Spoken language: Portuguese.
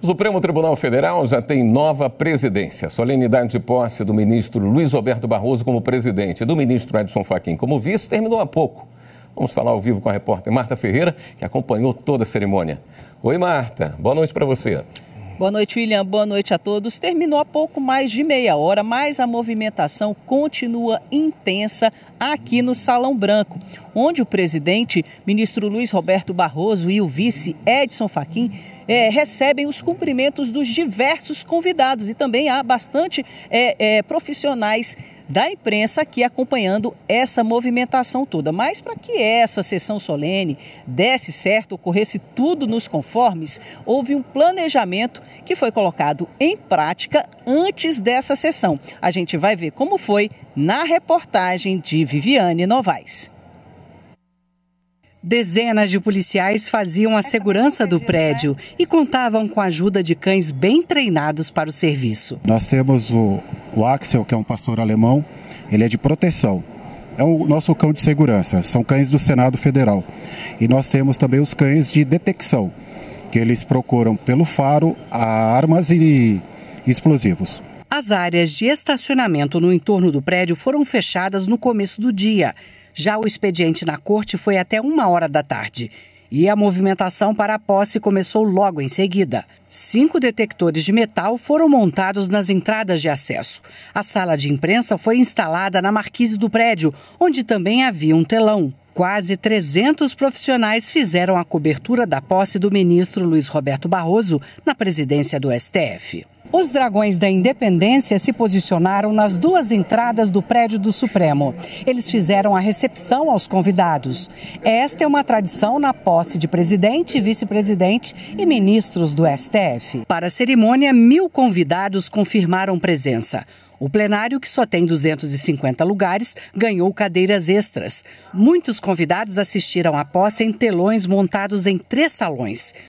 O Supremo Tribunal Federal já tem nova presidência. Solenidade de posse do ministro Luiz Roberto Barroso como presidente e do ministro Edson Fachin como vice terminou há pouco. Vamos falar ao vivo com a repórter Marta Ferreira, que acompanhou toda a cerimônia. Oi, Marta. Boa noite para você. Boa noite, William. Boa noite a todos. Terminou há pouco mais de meia hora, mas a movimentação continua intensa aqui no Salão Branco, onde o presidente, ministro Luiz Roberto Barroso e o vice Edson Fachin é, recebem os cumprimentos dos diversos convidados e também há bastante é, é, profissionais da imprensa aqui acompanhando essa movimentação toda. Mas para que essa sessão solene desse certo, ocorresse tudo nos conformes, houve um planejamento que foi colocado em prática antes dessa sessão. A gente vai ver como foi na reportagem de Viviane Novaes. Dezenas de policiais faziam a segurança do prédio e contavam com a ajuda de cães bem treinados para o serviço. Nós temos o, o Axel, que é um pastor alemão, ele é de proteção. É o nosso cão de segurança, são cães do Senado Federal. E nós temos também os cães de detecção, que eles procuram pelo faro armas e explosivos. As áreas de estacionamento no entorno do prédio foram fechadas no começo do dia. Já o expediente na corte foi até uma hora da tarde. E a movimentação para a posse começou logo em seguida. Cinco detectores de metal foram montados nas entradas de acesso. A sala de imprensa foi instalada na marquise do prédio, onde também havia um telão. Quase 300 profissionais fizeram a cobertura da posse do ministro Luiz Roberto Barroso na presidência do STF. Os dragões da Independência se posicionaram nas duas entradas do prédio do Supremo. Eles fizeram a recepção aos convidados. Esta é uma tradição na posse de presidente, vice-presidente e ministros do STF. Para a cerimônia, mil convidados confirmaram presença. O plenário, que só tem 250 lugares, ganhou cadeiras extras. Muitos convidados assistiram à posse em telões montados em três salões.